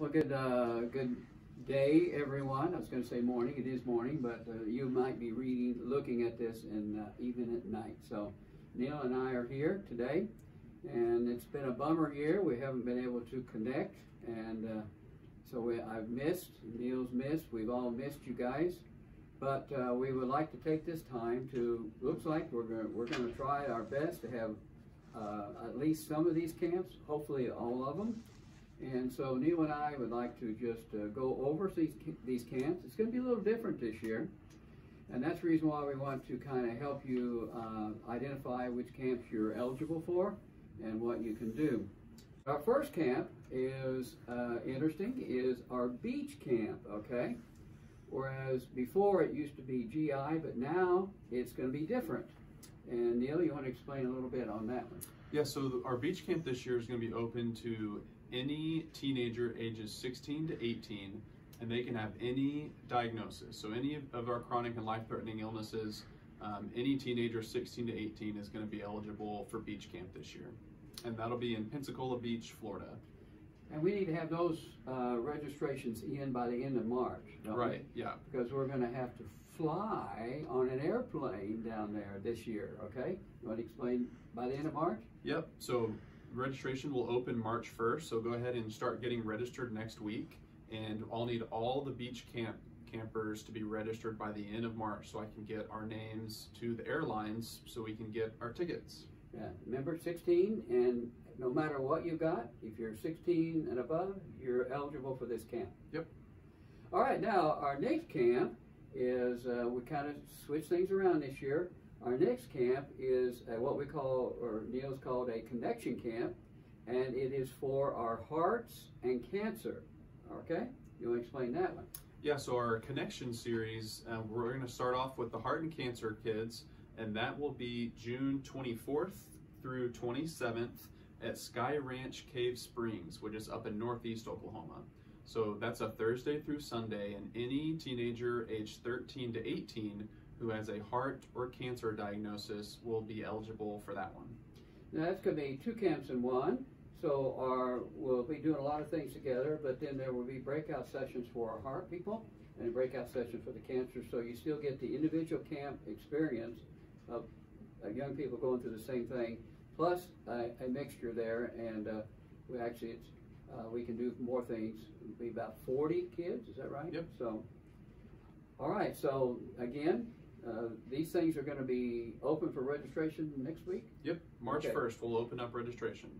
Well, good, uh, good day, everyone. I was going to say morning. It is morning, but uh, you might be reading, looking at this, and uh, even at night. So, Neil and I are here today, and it's been a bummer year. We haven't been able to connect, and uh, so we, I've missed. Neil's missed. We've all missed you guys. But uh, we would like to take this time to. Looks like we're going we're going to try our best to have uh, at least some of these camps. Hopefully, all of them. And so Neil and I would like to just uh, go over these, these camps. It's going to be a little different this year. And that's the reason why we want to kind of help you uh, identify which camps you're eligible for and what you can do. Our first camp is uh, interesting, is our beach camp, okay? Whereas before it used to be GI, but now it's going to be different. And Neil, you want to explain a little bit on that one? Yeah, so our beach camp this year is going to be open to any teenager ages 16 to 18, and they can have any diagnosis. So any of our chronic and life-threatening illnesses, um, any teenager 16 to 18 is going to be eligible for beach camp this year. And that'll be in Pensacola Beach, Florida. And we need to have those uh, registrations in by the end of March. Right, we? yeah. Because we're going to have to fly on an airplane down there this year, okay? You want to explain by the end of March? Yep. So registration will open March 1st, so go ahead and start getting registered next week. And I'll need all the beach camp campers to be registered by the end of March so I can get our names to the airlines so we can get our tickets. Yeah, remember 16, and no matter what you got, if you're 16 and above, you're eligible for this camp. Yep. All right, now our next camp is uh, we kind of switch things around this year. Our next camp is what we call, or Neil's called a connection camp, and it is for our hearts and cancer. Okay? You want to explain that one? Yeah, so our connection series, uh, we're going to start off with the heart and cancer kids, and that will be June 24th through 27th at Sky Ranch Cave Springs, which is up in northeast Oklahoma. So that's a Thursday through Sunday, and any teenager aged 13 to 18 who has a heart or cancer diagnosis will be eligible for that one. Now that's going to be two camps in one. So our, we'll be doing a lot of things together, but then there will be breakout sessions for our heart people and a breakout session for the cancer. So you still get the individual camp experience of uh, young people going through the same thing, plus a mixture there. And uh, we actually, uh, we can do more things. It'll be about 40 kids, is that right? Yep. So, all right. So again, uh, these things are going to be open for registration next week? Yep, March okay. 1st we'll open up registration.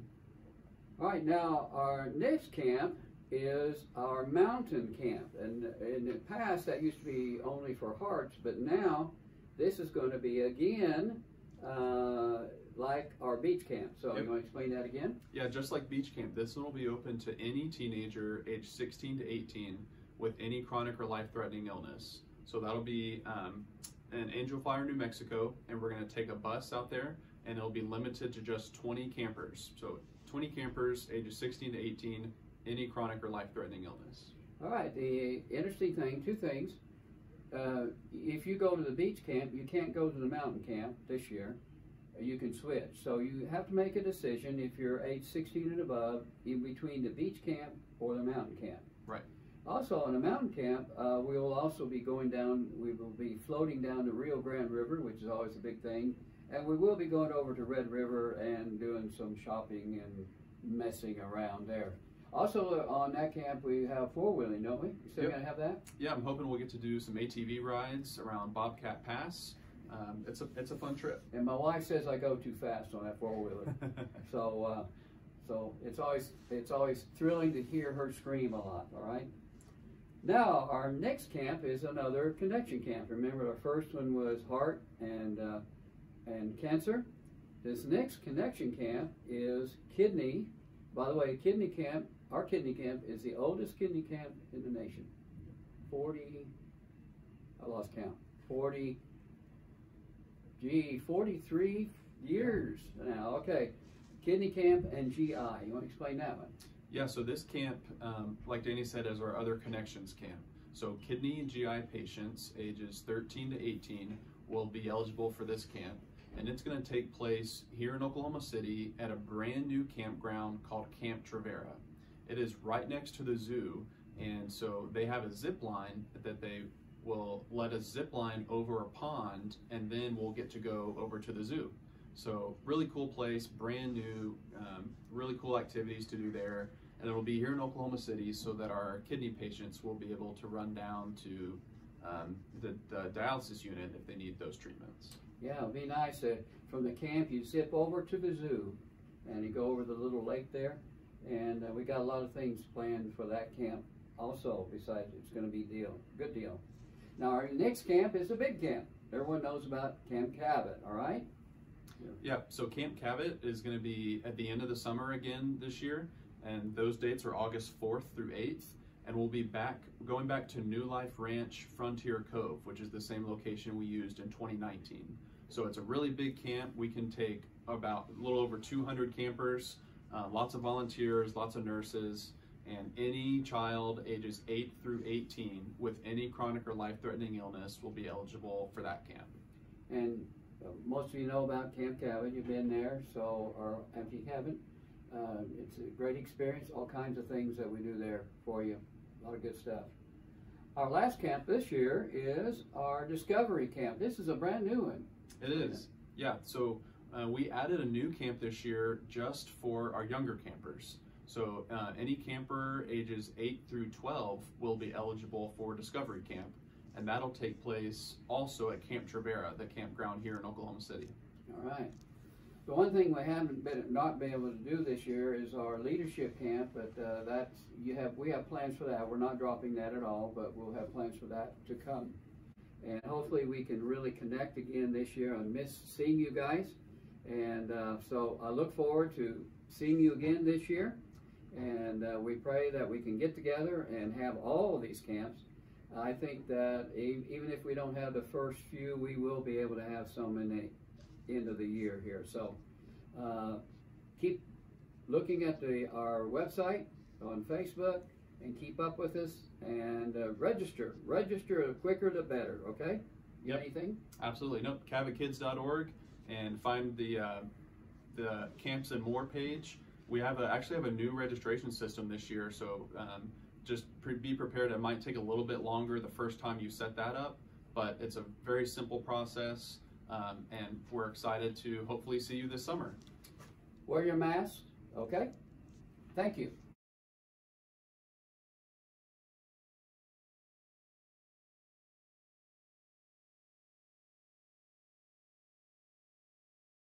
All right, now our next camp is our mountain camp. And in the past that used to be only for hearts, but now this is going to be again uh, like our beach camp. So yep. you want to explain that again? Yeah, just like beach camp, this one will be open to any teenager age 16 to 18 with any chronic or life-threatening illness. So that'll be um, in Angel Fire, New Mexico, and we're going to take a bus out there, and it'll be limited to just 20 campers. So 20 campers, ages 16 to 18, any chronic or life-threatening illness. All right. The interesting thing, two things. Uh, if you go to the beach camp, you can't go to the mountain camp this year. You can switch. So you have to make a decision if you're age 16 and above in between the beach camp or the mountain camp. Right. Also, in a mountain camp, uh, we will also be going down, we will be floating down the Rio Grande River, which is always a big thing. And we will be going over to Red River and doing some shopping and messing around there. Also, uh, on that camp, we have four wheeling, don't we? You still yep. going to have that? Yeah, I'm hoping we'll get to do some ATV rides around Bobcat Pass. Um, it's a it's a fun trip. And my wife says I go too fast on that four wheeler, so uh, so it's always it's always thrilling to hear her scream a lot. All right. Now, our next camp is another connection camp. Remember, our first one was heart and, uh, and cancer. This next connection camp is kidney. By the way, kidney camp, our kidney camp is the oldest kidney camp in the nation. 40, I lost count, 40, gee, 43 years now. Okay, kidney camp and GI. You want to explain that one? Yeah, so this camp, um, like Danny said, is our other connections camp. So kidney and GI patients ages 13 to 18 will be eligible for this camp. And it's going to take place here in Oklahoma City at a brand new campground called Camp Travera. It is right next to the zoo, and so they have a zip line that they will let us zip line over a pond, and then we'll get to go over to the zoo. So really cool place, brand new, um, really cool activities to do there, and it'll be here in Oklahoma City, so that our kidney patients will be able to run down to um, the, the dialysis unit if they need those treatments. Yeah, it'd be nice. Uh, from the camp, you zip over to the zoo, and you go over the little lake there, and uh, we got a lot of things planned for that camp. Also, besides, it's going to be deal, good deal. Now, our next camp is a big camp. Everyone knows about Camp Cavett, all right? Yeah, so Camp Cavett is going to be at the end of the summer again this year, and those dates are August 4th through 8th. And we'll be back, going back to New Life Ranch Frontier Cove, which is the same location we used in 2019. So it's a really big camp. We can take about a little over 200 campers, uh, lots of volunteers, lots of nurses, and any child ages 8 through 18 with any chronic or life threatening illness will be eligible for that camp. And uh, most of you know about Camp Cavett. You've been there, so or if you haven't, uh, it's a great experience. All kinds of things that we do there for you. A lot of good stuff. Our last camp this year is our Discovery Camp. This is a brand new one. It is. Yeah. So uh, we added a new camp this year just for our younger campers. So uh, any camper ages 8 through 12 will be eligible for Discovery Camp. And that'll take place also at Camp Trevera, the campground here in Oklahoma City. All right. The one thing we haven't been not been able to do this year is our leadership camp, but uh, that's you have we have plans for that. We're not dropping that at all, but we'll have plans for that to come. And hopefully we can really connect again this year. I miss seeing you guys, and uh, so I look forward to seeing you again this year. And uh, we pray that we can get together and have all of these camps. I think that e- even if we don't have the first few, we will be able to have some in the end of the year here. So uh, keep looking at the our website on Facebook and keep up with us and uh, register. Register the quicker the better. Okay. Yep. Anything? Absolutely. Nope. CavettKids.org and find the uh, the camps and more page. We have a, actually have a new registration system this year, so um, just pre- be prepared. It might take a little bit longer the first time you set that up, but it's a very simple process, um, and we're excited to hopefully see you this summer. Wear your mask. Okay. Thank you.